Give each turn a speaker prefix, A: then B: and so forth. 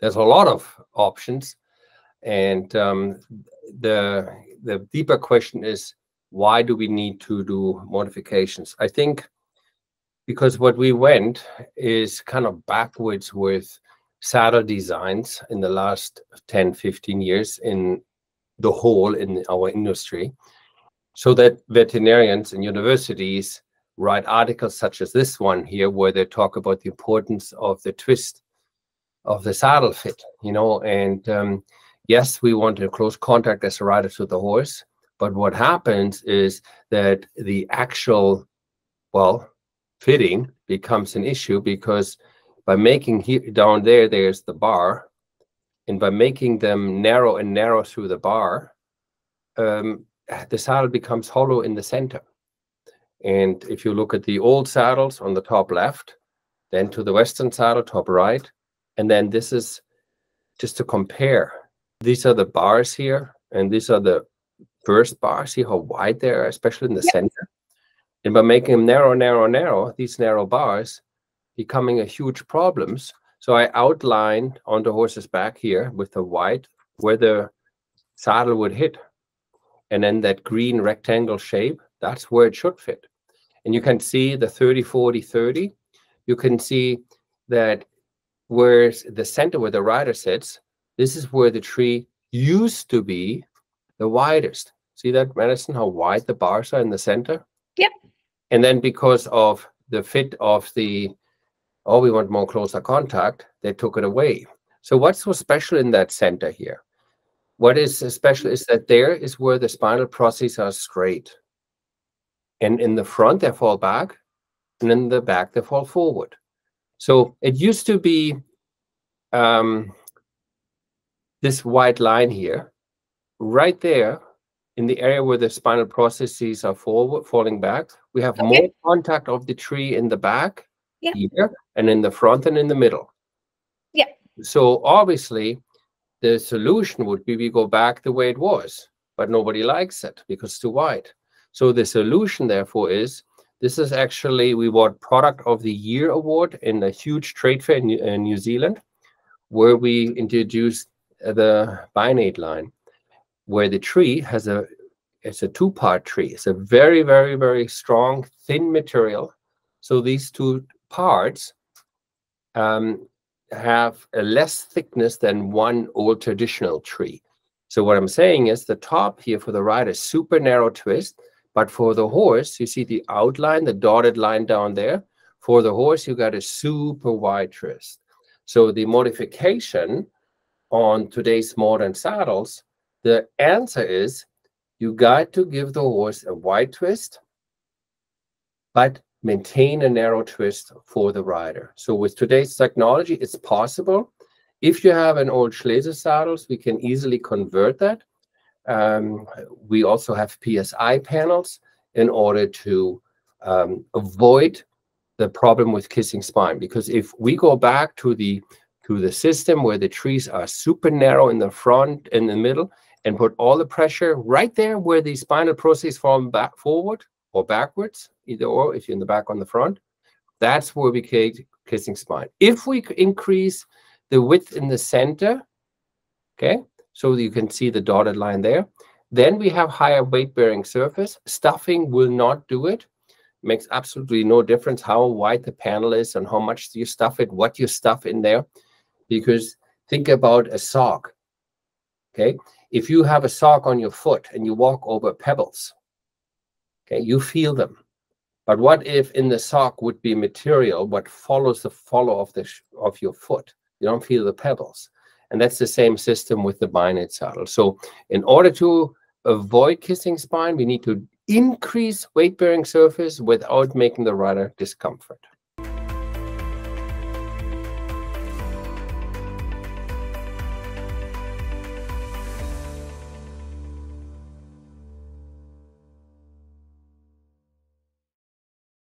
A: there's a lot of options. And um, the the deeper question is why do we need to do modifications? I think because what we went is kind of backwards with saddle designs in the last 10, 15 years in the whole in our industry, so that veterinarians and universities write articles such as this one here, where they talk about the importance of the twist of the saddle fit, you know, and um, yes, we want a close contact as a rider to the horse, but what happens is that the actual, well, fitting becomes an issue because by making here down there, there's the bar, and by making them narrow and narrow through the bar, um, the saddle becomes hollow in the center. And if you look at the old saddles on the top left, then to the Western saddle, top right, and then this is just to compare. These are the bars here, and these are the first bars. See how wide they are, especially in the center. And by making them narrow, narrow, narrow, these narrow bars becoming a huge problems. So I outlined on the horse's back here with the white where the saddle would hit. And then that green rectangle shape, that's where it should fit. And you can see the 30, 40, 30. You can see that where the center where the rider sits, this is where the tree used to be the widest. See that, Madison, how wide the bars are in the center?
B: Yep.
A: And then because of the fit of the, oh, we want more closer contact, they took it away. So what's so special in that center here? What is special is that there is where the spinal processes are straight. And in the front, they fall back. And in the back, they fall forward. So it used to be um, this white line here, right there in the area where the spinal processes are forward, falling back. We have okay. more contact of the tree in the back
B: yeah.
A: here and in the front and in the middle.
B: Yeah.
A: So obviously, the solution would be we go back the way it was, but nobody likes it because it's too wide. So the solution, therefore, is this is actually, we won Product of the Year award in a huge trade fair in, in New Zealand, where we introduced the Binate line, where the tree has a, it's a two-part tree. It's a very, very, very strong, thin material. So these two parts um, have a less thickness than one old traditional tree. So what I'm saying is the top here for the rider, super narrow twist, but for the horse, you see the outline, the dotted line down there. For the horse, you got a super wide twist. So the modification on today's modern saddles, the answer is you got to give the horse a wide twist, but maintain a narrow twist for the rider. So with today's technology, it's possible. If you have an old Schleese saddles, we can easily convert that um, we also have PSI panels in order to um, avoid the problem with kissing spine. Because if we go back to the to the system where the trees are super narrow in the front, in the middle, and put all the pressure right there where the spinal process fall back forward or backwards, either or, if you're in the back on the front, that's where we get kissing spine. If we increase the width in the center, okay, so you can see the dotted line there. Then we have higher weight-bearing surface. Stuffing will not do it. Makes absolutely no difference how wide the panel is and how much you stuff it, what you stuff in there. Because think about a sock. Okay, if you have a sock on your foot and you walk over pebbles, okay, you feel them. But what if in the sock would be material what follows the follow of the of your foot? You don't feel the pebbles. And that's the same system with the Binate saddle. So in order to avoid kissing spine, we need to increase weight-bearing surface without making the rider discomfort.